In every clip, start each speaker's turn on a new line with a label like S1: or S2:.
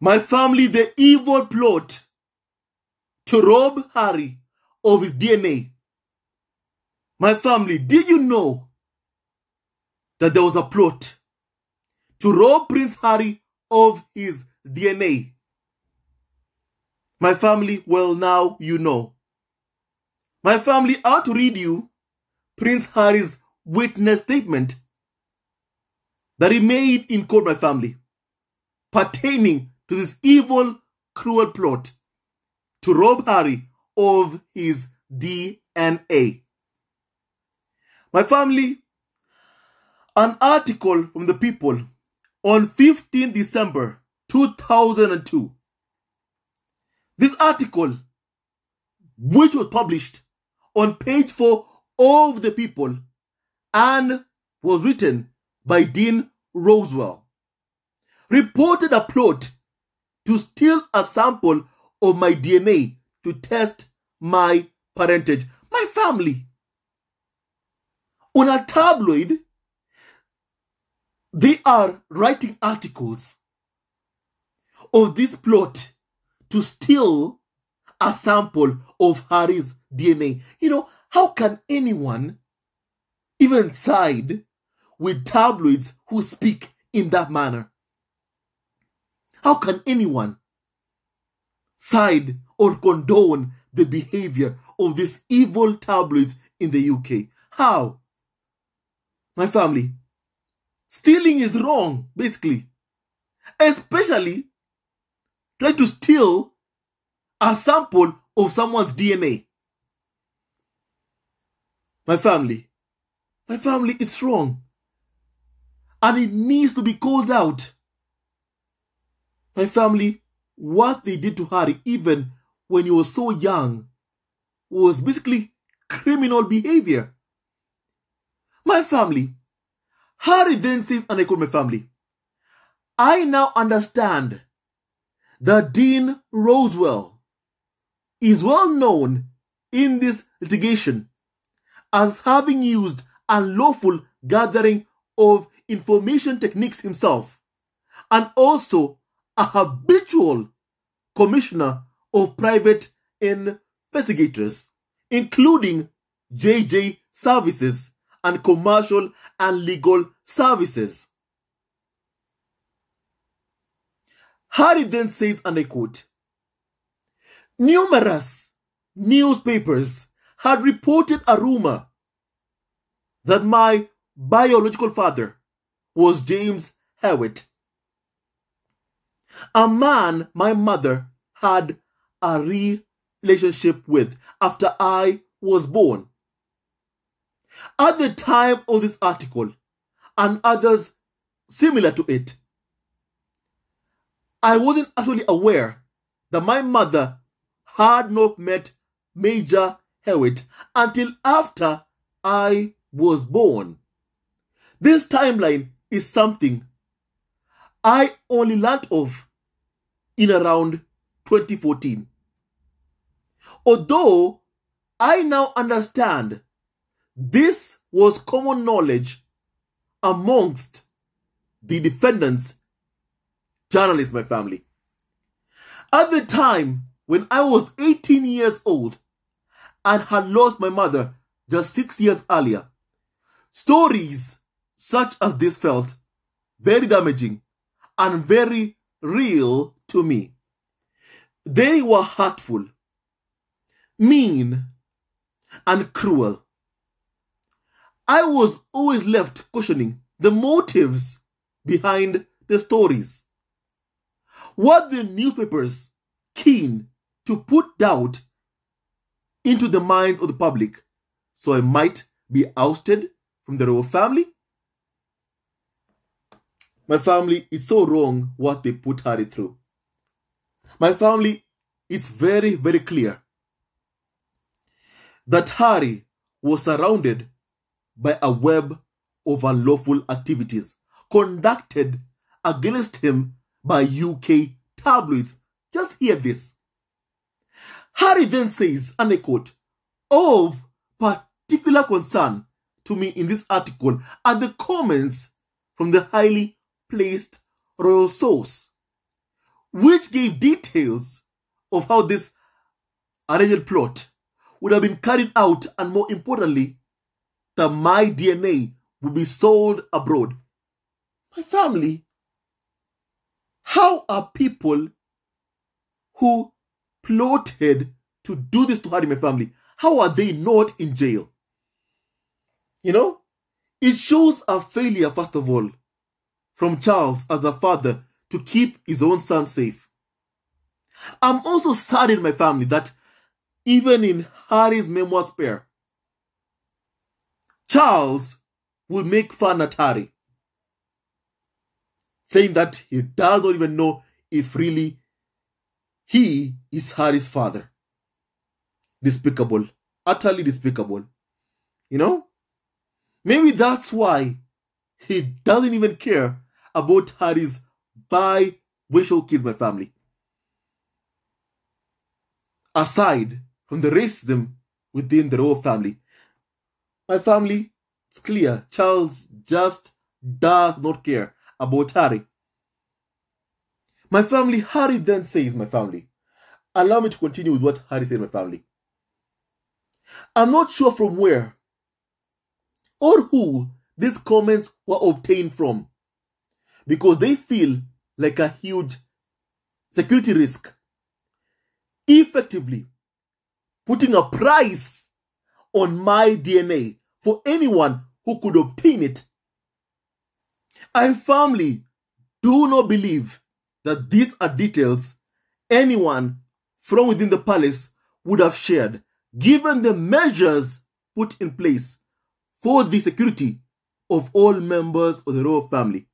S1: My family, the evil plot to rob Harry of his DNA. My family, did you know that there was a plot to rob Prince Harry of his DNA? My family, well, now you know. My family, I to read you Prince Harry's witness statement that he made in court, my family, pertaining to this evil, cruel plot to rob Harry of his DNA. My family, an article from the People on 15 December 2002. This article, which was published on page 4 of the People and was written by Dean Rosewell, reported a plot to steal a sample of my DNA to test my parentage, my family. On a tabloid, they are writing articles of this plot to steal a sample of Harry's DNA. You know, how can anyone even side with tabloids who speak in that manner? How can anyone side or condone the behavior of these evil tabloids in the UK? How? My family, stealing is wrong, basically. Especially trying to steal a sample of someone's DNA. My family, my family is wrong. And it needs to be called out. My family, what they did to Harry, even when he was so young, was basically criminal behavior. My family, Harry then says, and I call my family, I now understand that Dean Rosewell is well known in this litigation as having used unlawful gathering of information techniques himself and also a habitual commissioner of private investigators, including JJ services and commercial and legal services. Harry then says, and I quote, numerous newspapers had reported a rumor that my biological father was James Hewitt, a man my mother had a relationship with after I was born. At the time of this article and others similar to it, I wasn't actually aware that my mother had not met Major Hewitt until after I was born. This timeline is something I only learnt of in around 2014. Although I now understand this was common knowledge amongst the defendants, journalists, my family. At the time when I was 18 years old and had lost my mother just six years earlier, stories such as this felt very damaging and very real to me. They were hurtful, mean, and cruel. I was always left questioning the motives behind the stories. Were the newspapers keen to put doubt into the minds of the public so I might be ousted from the royal family? My family is so wrong what they put Harry through. My family is very, very clear that Harry was surrounded by a web of unlawful activities conducted against him by UK tabloids. Just hear this. Harry then says, and I quote, of particular concern to me in this article are the comments from the highly placed royal source, which gave details of how this alleged plot would have been carried out, and more importantly, that my DNA would be sold abroad. My family, how are people who plotted to do this to Harry, my family, how are they not in jail? You know, it shows a failure, first of all, from Charles as the father to keep his own son safe. I'm also sad in my family that even in Harry's memoir spare, Charles will make fun at Harry, saying that he does not even know if really he is Harry's father. Despicable, utterly despicable. You know? Maybe that's why he doesn't even care about Harry's biracial kids, my family. Aside from the racism within the royal family, my family, it's clear, Charles just does not care about Harry. My family, Harry then says, my family, allow me to continue with what Harry said, my family. I'm not sure from where or who these comments were obtained from because they feel like a huge security risk. Effectively, putting a price on my DNA for anyone who could obtain it. I firmly do not believe that these are details anyone from within the palace would have shared, given the measures put in place for the security of all members of the royal family.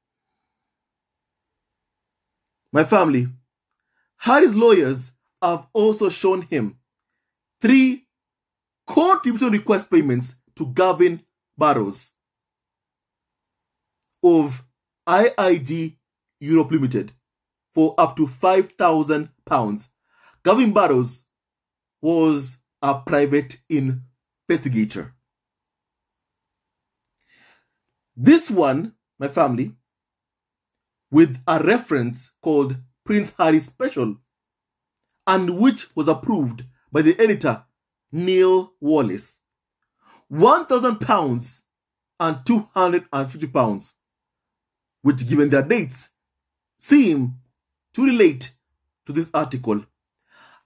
S1: My family, Harry's lawyers have also shown him three contribution request payments to Gavin Burrows of IIG Europe Limited for up to £5,000. Gavin Burrows was a private investigator. This one, my family, with a reference called Prince Harry Special, and which was approved by the editor Neil Wallis. £1,000 and £250, which, given their dates, seem to relate to this article.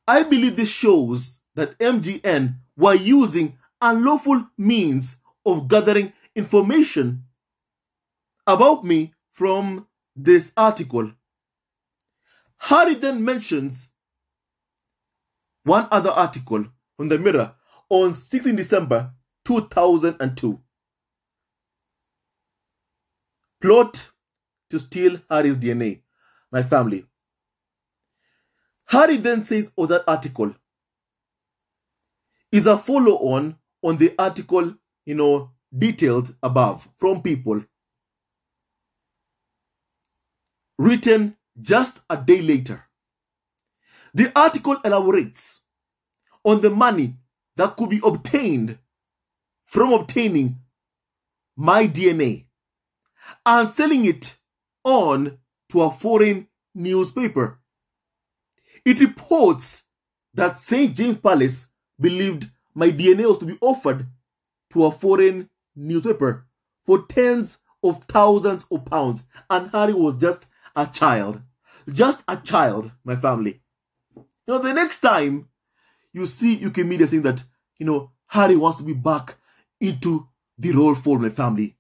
S1: I believe this shows that MGN were using unlawful means of gathering information about me from this article. Harry then mentions one other article from the Mirror on 16 December 2002. Plot to steal Harry's DNA, my family. Harry then says, oh, that article is a follow on on the article, you know, detailed above from people written just a day later. The article elaborates on the money that could be obtained from obtaining my DNA and selling it on to a foreign newspaper. It reports that St. James Palace believed my DNA was to be offered to a foreign newspaper for tens of thousands of pounds, and Harry was just a child. Just a child, my family. You know, the next time you see UK media saying that, you know, Harry wants to be back into the role for my family.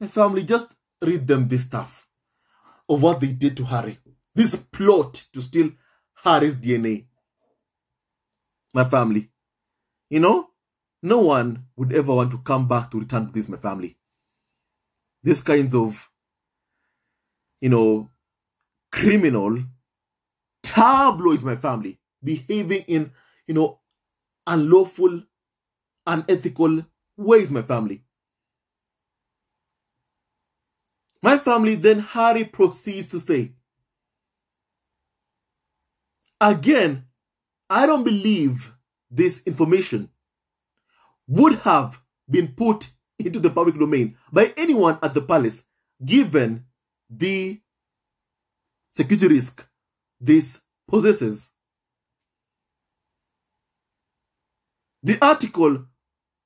S1: My family, just read them this stuff of what they did to Harry. This plot to steal Harry's DNA. My family. You know, no one would ever want to come back to return to this, my family. These kinds of, you know, criminal, tabloids, my family, behaving in, you know, unlawful, unethical ways, my family. My family, then Harry proceeds to say, Again, I don't believe this information would have been put into the public domain by anyone at the palace given the security risk this possesses. The article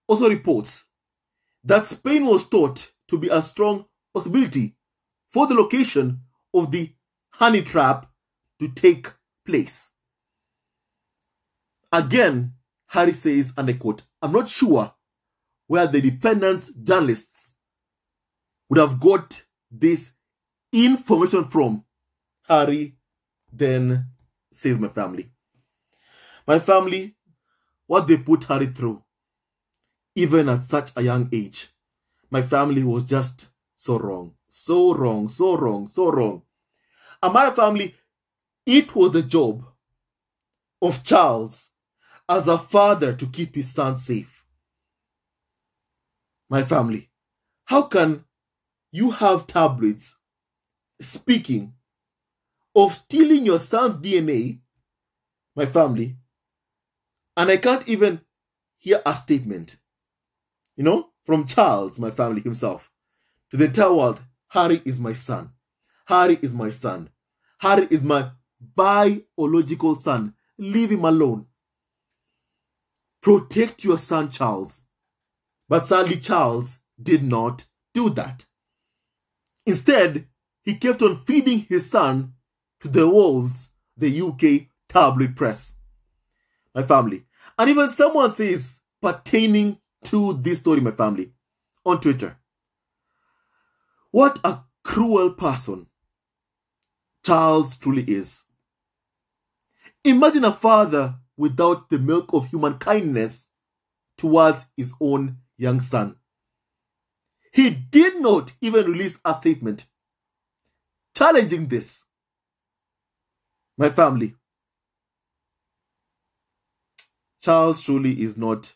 S1: also reports that Spain was thought to be a strong possibility for the location of the honey trap to take place. Again, Harry says, and I quote, I'm not sure where the defendant's journalists would have got this information from. Harry then says, My family. My family, what they put Harry through, even at such a young age, my family was just so wrong, so wrong, so wrong, so wrong. And my family, it was the job of Charles as a father to keep his son safe. My family, how can you have tabloids speaking of stealing your son's DNA, my family, and I can't even hear a statement, you know, from Charles, my family himself, to the entire world Harry is my son. Harry is my son. Harry is my biological son. Leave him alone. Protect your son, Charles. But sadly, Charles did not do that. Instead, he kept on feeding his son to the wolves, the UK tabloid press. My family. And even someone says pertaining to this story, my family, on Twitter. What a cruel person Charles truly is. Imagine a father without the milk of human kindness towards his own young son. He did not even release a statement challenging this. My family. Charles truly is not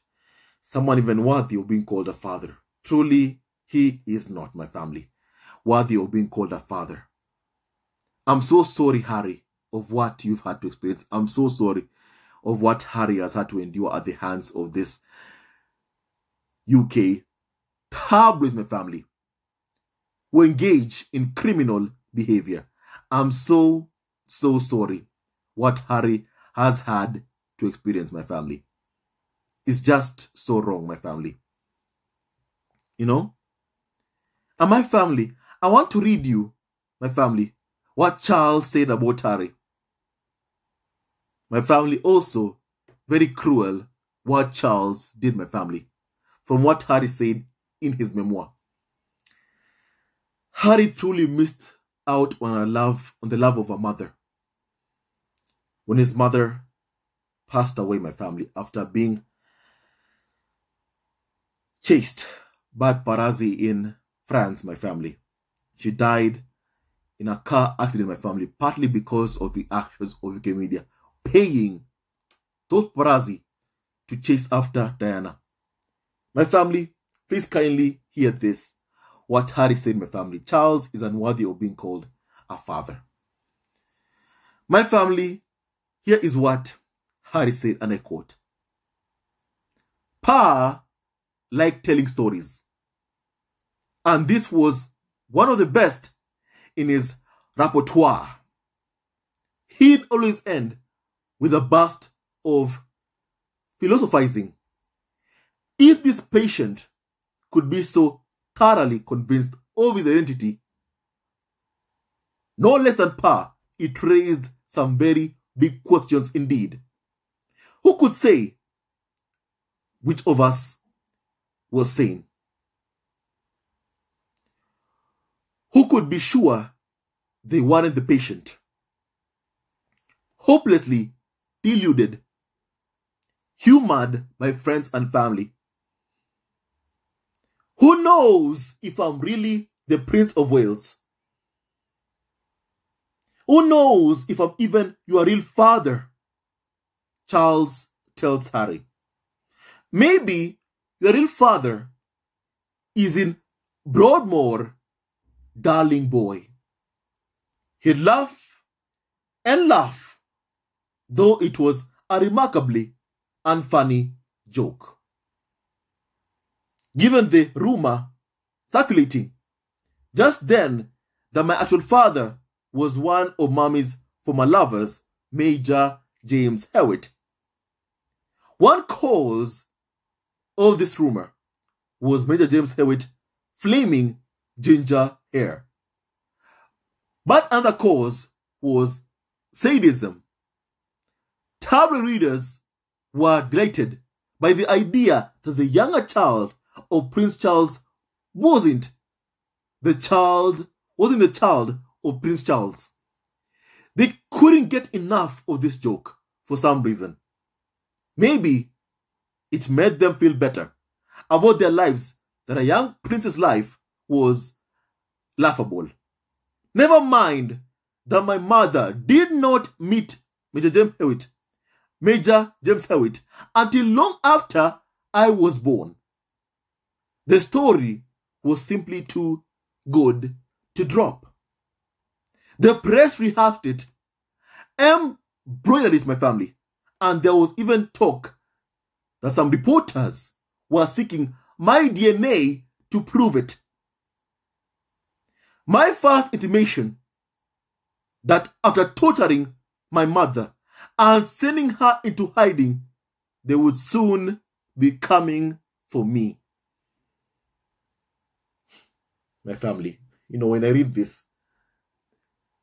S1: someone even worthy of being called a father. Truly, he is not my family, worthy of being called a father. I'm so sorry, Harry, of what you've had to experience. I'm so sorry of what Harry has had to endure at the hands of this UK tabloid my family who engage in criminal behavior. I'm so, so sorry what Harry has had to experience, my family. It's just so wrong, my family. You know? And my family, I want to read you, my family, what Charles said about Harry. My family also, very cruel, what Charles did my family, from what Harry said in his memoir. Harry truly missed out on a love, on the love of a mother. When his mother passed away, my family, after being chased by paparazzi in France, my family. She died in a car accident, my family, partly because of the actions of UK media paying those paparazzi to chase after Diana. My family, please kindly hear this. What Harry said, my family. Charles is unworthy of being called a father. My family, here is what Harry said, and I quote Pa liked telling stories, and this was one of the best in his repertoire. He'd always end with a burst of philosophizing. If this patient could be so thoroughly convinced of his identity, no less than Pa, it raised some very big questions indeed. Who could say which of us was sane? Who could be sure they weren't the patient? Hopelessly deluded, humored by friends and family. Who knows if I'm really the Prince of Wales? Who knows if I'm even your real father? Charles tells Harry. Maybe your real father is in Broadmoor, darling boy. He'd laugh and laugh though it was a remarkably unfunny joke. Given the rumor circulating just then that my actual father was one of Mummy's former lovers, Major James Hewitt. One cause of this rumor was Major James Hewitt flaming ginger hair. But another cause was sadism. Tabloid readers were delighted by the idea that the younger child of Prince Charles wasn't the child, wasn't the child of Prince Charles. They couldn't get enough of this joke for some reason. Maybe it made them feel better about their lives that a young prince's life was laughable. Never mind that my mother did not meet Major James Hewitt, Major James Hewitt, until long after I was born. The story was simply too good to drop. The press rehashed it, embroidered it, my family, and there was even talk that some reporters were seeking my DNA to prove it. My first intimation that after torturing my mother and sending her into hiding, they would soon be coming for me. My family, you know, when I read this,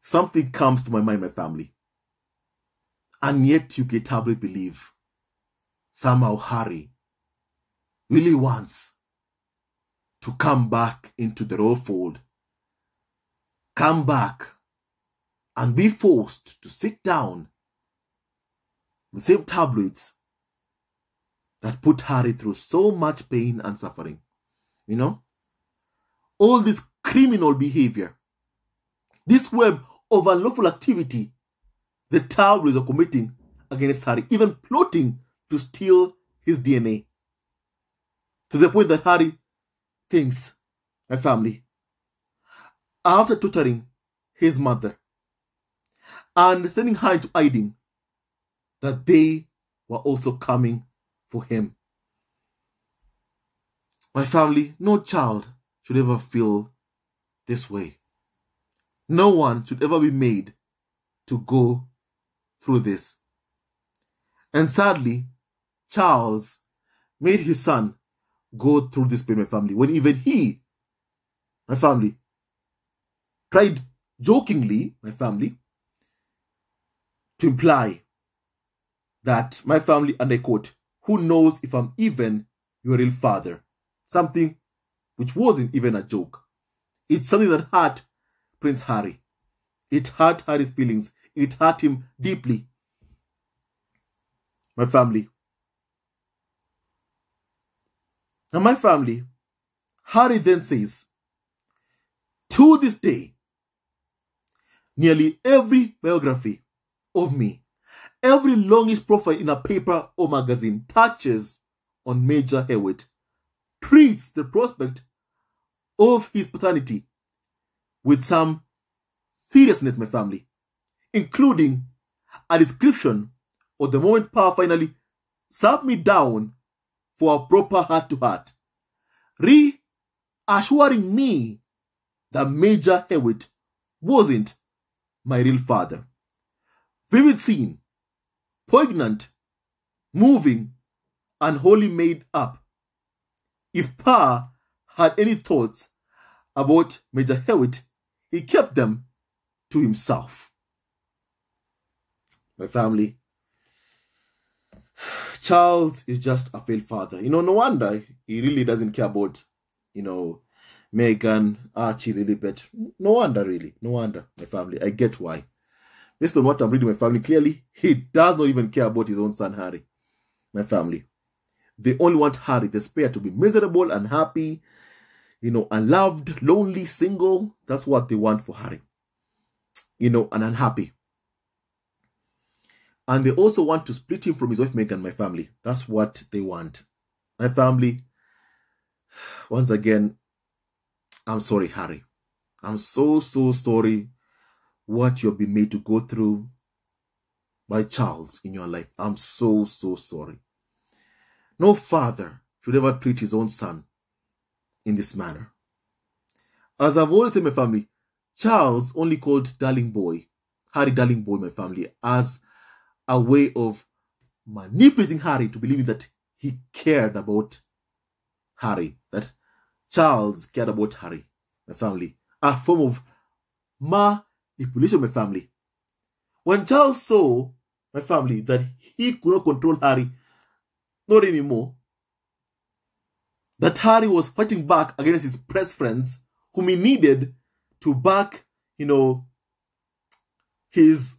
S1: something comes to my mind, my family. And yet you get hardly believe somehow Harry really wants to come back into the royal fold, come back and be forced to sit down the same tablets that put Harry through so much pain and suffering. You know? All this criminal behavior, this web of unlawful activity the tabloids are committing against Harry, even plotting to steal his DNA. To the point that Harry thinks, my family, after torturing his mother and sending her into hiding, that they were also coming for him. My family, no child should ever feel this way. No one should ever be made to go through this. And sadly, Charles made his son go through this pain, my family, when even he, my family, tried jokingly, my family, to imply that my family, and I quote, who knows if I'm even your real father? Something which wasn't even a joke. It's something that hurt Prince Harry. It hurt Harry's feelings. It hurt him deeply. My family. And my family, Harry then says, to this day, nearly every biography of me, every longish profile in a paper or magazine touches on Major Hewitt, treats the prospect of his paternity with some seriousness, my family, including a description of the moment Pa finally sat me down for a proper heart to heart, reassuring me that Major Hewitt wasn't my real father. Vivid scene, poignant, moving, and wholly made up. If Pa had any thoughts about Major Hewitt, he kept them to himself. My family, Charles is just a failed father. You know, no wonder he really doesn't care about, you know, Meghan, Archie, Lilibet. No wonder, really. No wonder, my family. I get why. Based on what I'm reading, my family, clearly, he does not even care about his own son, Harry. My family. They only want Harry, the spare, to be miserable, unhappy, you know, unloved, lonely, single. That's what they want for Harry. You know, and unhappy. And they also want to split him from his wife Meghan, my family. That's what they want. My family, once again, I'm sorry, Harry. I'm so, so sorry what you've been made to go through by Charles in your life. I'm so, so sorry. No father should ever treat his own son in this manner. As I've always said, my family, Charles only called darling boy Harry Darling Boy, my family, as a way of manipulating Harry to believing that he cared about Harry, that Charles cared about Harry, my family, a form of manipulation, my family. When Charles saw my family that he could not control Harry, not anymore, that Harry was fighting back against his press friends, whom he needed to back, you know, his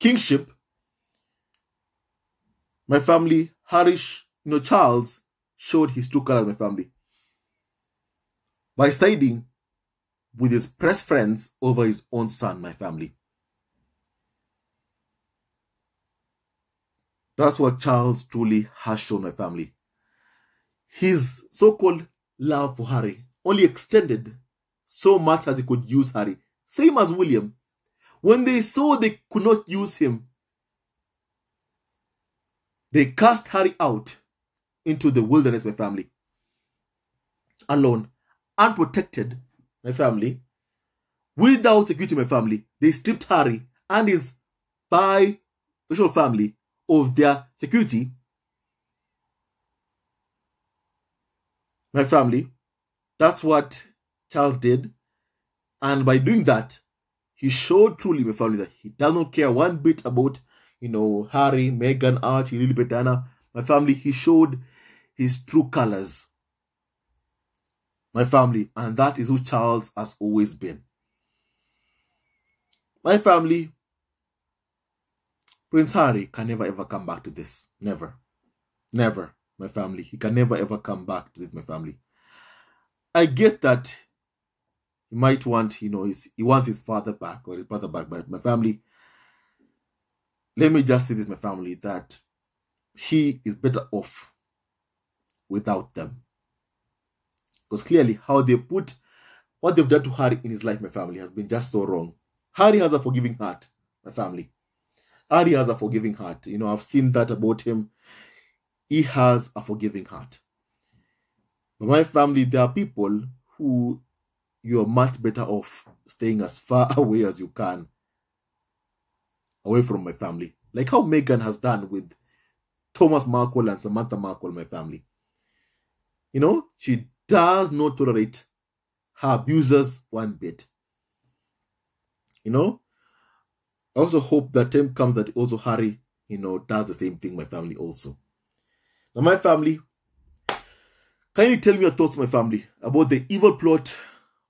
S1: kingship. My family, Harry, you know, Charles showed his true colors, my family, by siding with his press friends over his own son, my family. That's what Charles truly has shown my family. His so called love for Harry only extended so much as he could use Harry. Same as William. When they saw they could not use him, they cast Harry out into the wilderness, my family. Alone, unprotected, my family. Without security, my family. They stripped Harry and his biracial family of their security. My family. That's what Charles did. And by doing that, he showed truly, my family, that he does not care one bit about, you know, Harry, Meghan, Archie, Lilibet Diana. My family, he showed his true colors. My family, and that is who Charles has always been. My family, Prince Harry can never ever come back to this. Never. Never, my family. He can never ever come back to this, my family. I get that he might want, you know, his, he wants his father back or his brother back, but my family, let me just say this, my family, that he is better off without them. Because clearly, how they put what they've done to Harry in his life, my family, has been just so wrong. Harry has a forgiving heart, my family. Harry has a forgiving heart. You know, I've seen that about him. He has a forgiving heart. But my family, there are people who you're much better off staying as far away as you can away from my family. Like how Meghan has done with Thomas Markle and Samantha Markle, my family. You know, she does not tolerate her abusers one bit. You know, I also hope that time comes that also Harry, you know, does the same thing, my family also. Now, my family, can you tell me your thoughts, my family, about the evil plot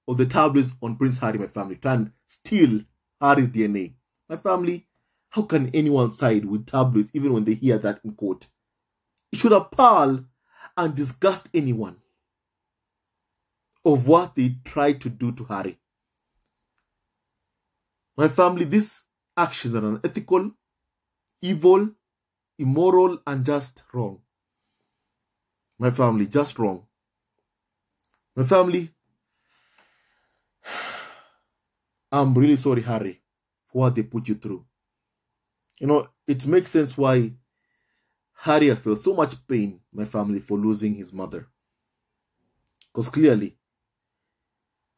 S1: of the tabloids on Prince Harry, my family, trying to steal Harry's DNA? My family, how can anyone side with tabloids even when they hear that in court? It should appall and disgust anyone of what they tried to do to Harry. My family, these actions are unethical, evil, immoral, and just wrong. My family, just wrong. My family, I'm really sorry, Harry, for what they put you through. You know, it makes sense why Harry has felt so much pain, my family, for losing his mother. Because clearly,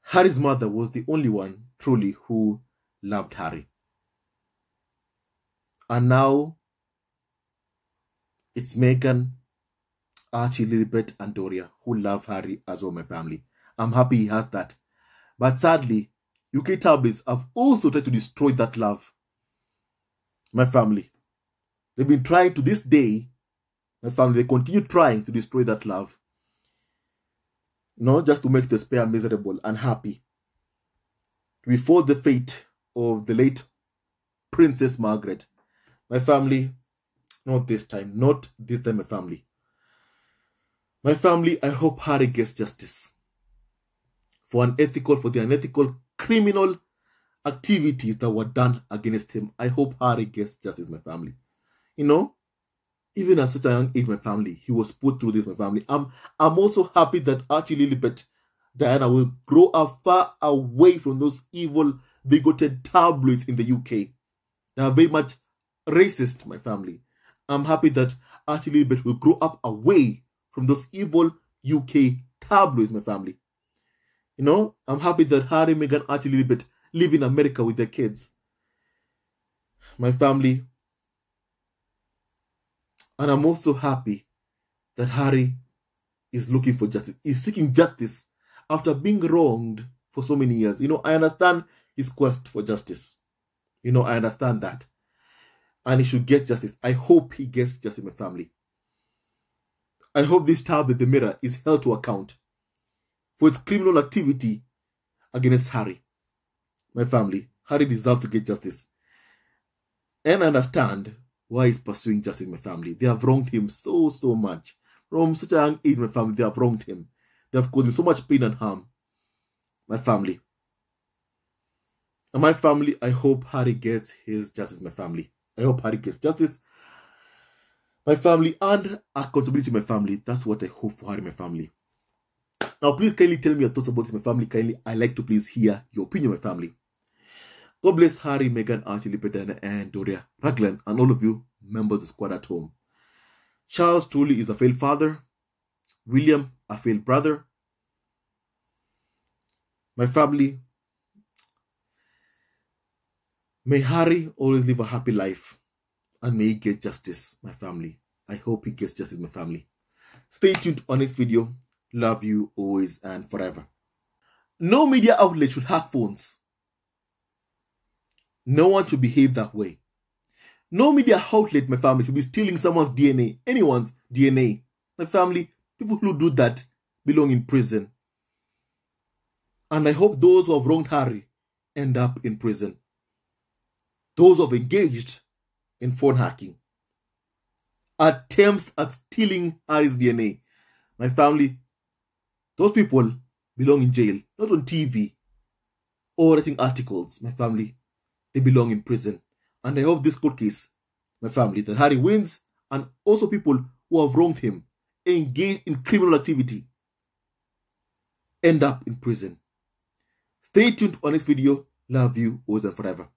S1: Harry's mother was the only one truly who loved Harry. And now it's Meghan, Archie, Lilibet, and Doria who love Harry as all my family. I'm happy he has that. But sadly, UK tabloids have also tried to destroy that love. My family. They've been trying to this day, my family, they continue trying to destroy that love. Know, just to make the spare miserable and happy. Before the fate of the late Princess Margaret. My family, not this time, not this time, my family. My family, I hope Harry gets justice for unethical, for the unethical criminal activities that were done against him. I hope Harry gets justice, my family. You know, even at such a young age, my family, he was put through this, my family. I'm I'm also happy that Archie Lilibet Diana will grow up far away from those evil, bigoted tabloids in the UK. They are very much racist, my family. I'm happy that Archie Lilibet will grow up away from those evil UK tabloids, my family. You know, I'm happy that Harry, Meghan, Archie Lilibet live in America with their kids. my family, and I'm also happy that Harry is looking for justice. He's seeking justice after being wronged for so many years. You know, I understand his quest for justice. You know, I understand that. And he should get justice. I hope he gets justice my family. I hope this tab tablet, the mirror, is held to account for its criminal activity against Harry. My family, Harry deserves to get justice. And I understand why he's pursuing justice my family. They have wronged him so, so much. From such a young age, my family, they have wronged him. They have caused him so much pain and harm. My family. And my family, I hope Harry gets his justice, my family. I hope Harry gets justice my family and accountability to my family. That's what I hope for Harry, my family. Now, please kindly tell me your thoughts about this, my family. Kindly, I like to please hear your opinion, my family. God bless Harry, Meghan, Archie, Lilibet Diana, and Doria Ragland, and all of you members of the squad at home. Charles truly is a failed father. William, a failed brother. My family. May Harry always live a happy life and may he get justice, my family. I hope he gets justice, in my family. Stay tuned on this video. Love you always and forever. No media outlet should hack phones. No one should behave that way. No media outlet, my family, should be stealing someone's DNA, anyone's DNA. My family, people who do that belong in prison. And I hope those who have wronged Harry end up in prison. Those who have engaged in phone hacking, attempts at stealing Harry's DNA. My family, those people belong in jail, not on TV or writing articles. My family, they belong in prison. And I hope this court case, my family, that Harry wins and also people who have wronged him, engaged in criminal activity, end up in prison. Stay tuned on this video. Love you always and forever.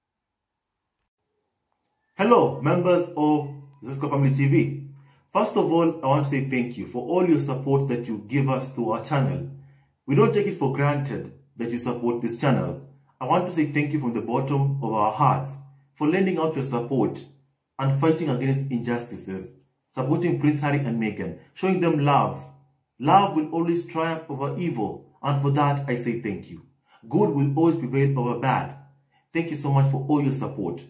S1: Hello, members of Sussex Family TV. First of all, I want to say thank you for all your support that you give us to our channel. We don't take it for granted that you support this channel. I want to say thank you from the bottom of our hearts for lending out your support and fighting against injustices, supporting Prince Harry and Meghan, showing them love. Love will always triumph over evil, and for that I say thank you. Good will always prevail over bad. Thank you so much for all your support.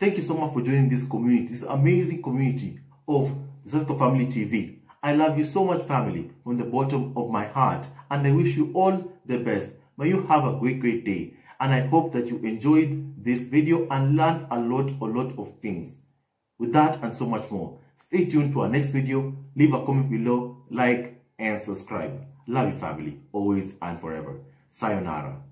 S1: Thank you so much for joining this community, this amazing community of Sussex Family TV. I love you so much, family, from the bottom of my heart, and I wish you all the best. May you have a great, great day. And I hope that you enjoyed this video and learned a lot, a lot of things. With that and so much more, stay tuned to our next video. Leave a comment below, like, and subscribe. Love you, family, always and forever. Sayonara.